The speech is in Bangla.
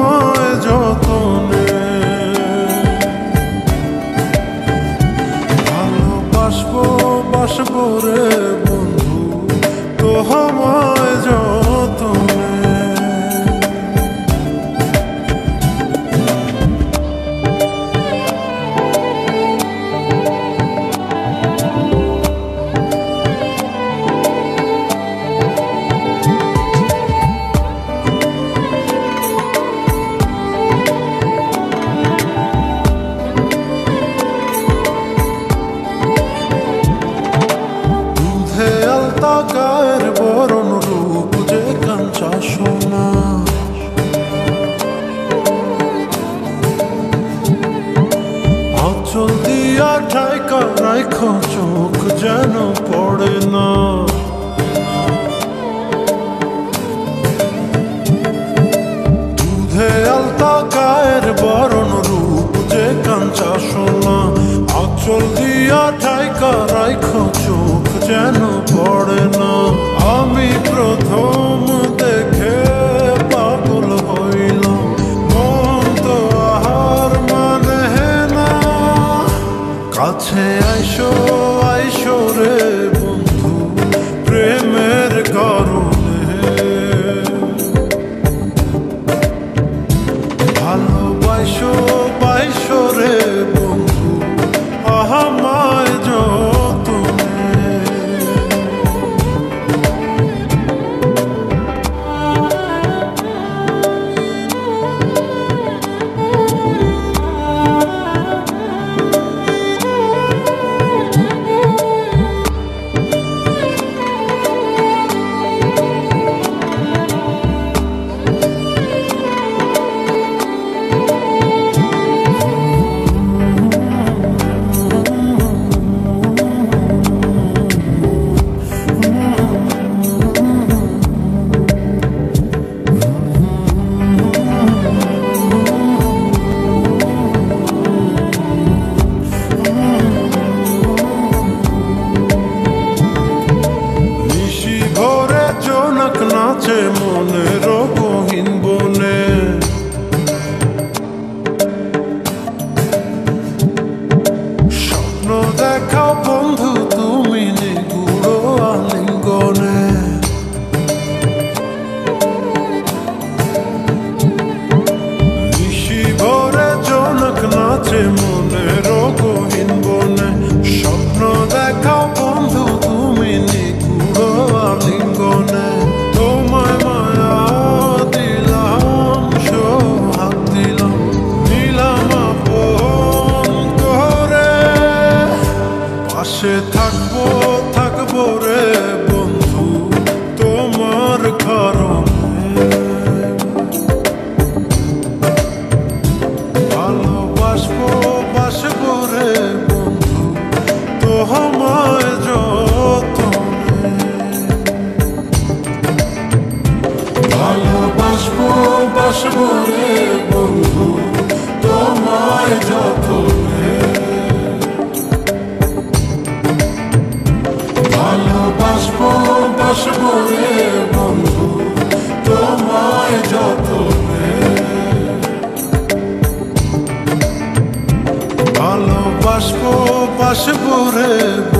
তোমায় যতনে। ভালোবাসবো বাসবো রে। রাখো চোখ যেন পড়ে না। দুধে আলতা, গায়ের বরণ রূপ যে কাঞ্চা সোনা দিয়া ঠাইকা 对爱说。পাশে থাকব থাকব রে বন্ধু তোমার কারণে। বাসবো বাসবো রে বন্ধু তোমায় যতনে। başı buraya